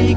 Hari